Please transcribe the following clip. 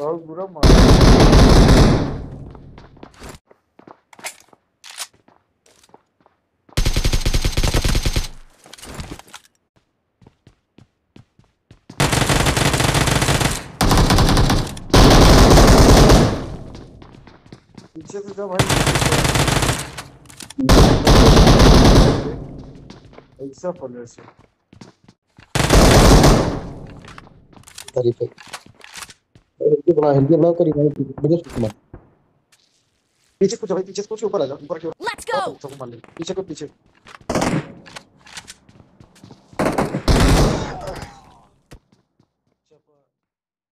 बुरा मार पीछे से जा भाई। ऐसा पलट से। तारीफ़ है हेल्दी बनाओ हेल्दी बनाओ करी भाई मुझे शूट पीछे कुछ भाई पीछे कुछ ऊपर आ जा ऊपर क्यों लेट्स गो सब मार ले पीछे को पीछे।